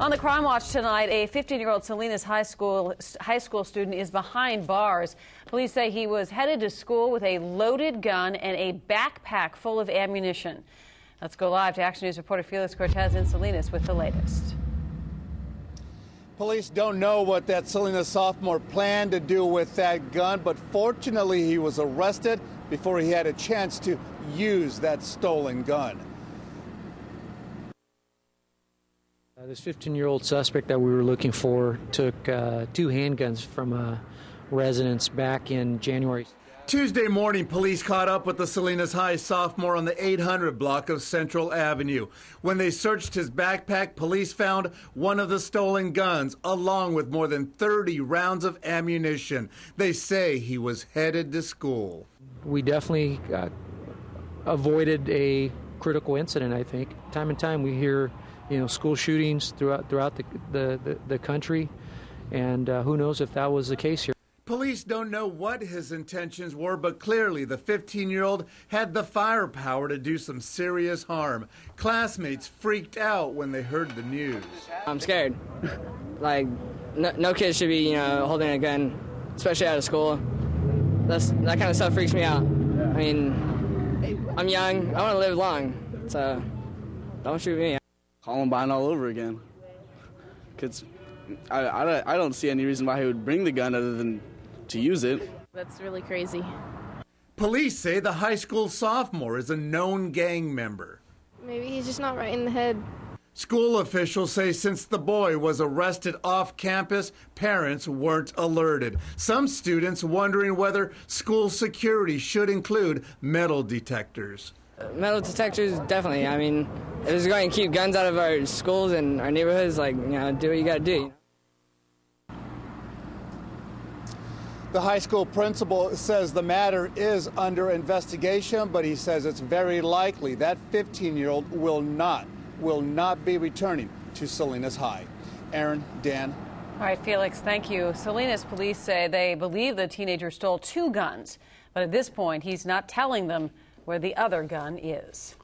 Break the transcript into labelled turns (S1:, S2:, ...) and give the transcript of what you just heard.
S1: On the crime watch tonight, a 15-year-old Salinas High School high school student is behind bars. Police say he was headed to school with a loaded gun and a backpack full of ammunition. Let's go live to Action News reporter Felix Cortez in Salinas with the latest.
S2: Police don't know what that Salinas sophomore planned to do with that gun, but fortunately he was arrested before he had a chance to use that stolen gun.
S3: Uh, this 15 year old suspect that we were looking for took uh, two handguns from a residence back in January.
S2: Tuesday morning, police caught up with the Salinas High sophomore on the 800 block of Central Avenue. When they searched his backpack, police found one of the stolen guns, along with more than 30 rounds of ammunition. They say he was headed to school.
S3: We definitely uh, avoided a critical incident, I think. Time and time we hear you know school shootings throughout throughout the the, the, the country, and uh, who knows if that was the case here.
S2: Police don't know what his intentions were, but clearly the 15 year old had the firepower to do some serious harm. Classmates freaked out when they heard the news.
S4: I'm scared. like, no, no kid should be, you know, holding a gun, especially out of school. That's, that kind of stuff freaks me out. I mean, I'm young, I want to live long, so don't shoot me.
S5: Columbine all over again. Because I, I, I don't see any reason why he would bring the gun other than to use it.
S6: That's really crazy.
S2: Police say the high school sophomore is a known gang member.
S6: Maybe he's just not right in the head.
S2: School officials say since the boy was arrested off campus, parents weren't alerted. Some students wondering whether school security should include metal detectors.
S4: Uh, metal detectors, definitely. I mean, if it's going to keep guns out of our schools and our neighborhoods, like, you know, do what you got to do.
S2: The high school principal says the matter is under investigation, but he says it's very likely that 15 year old will not, will not be returning to Salinas High. Aaron, Dan.
S1: All right, Felix, thank you. Salinas police say they believe the teenager stole two guns, but at this point, he's not telling them where the other gun is.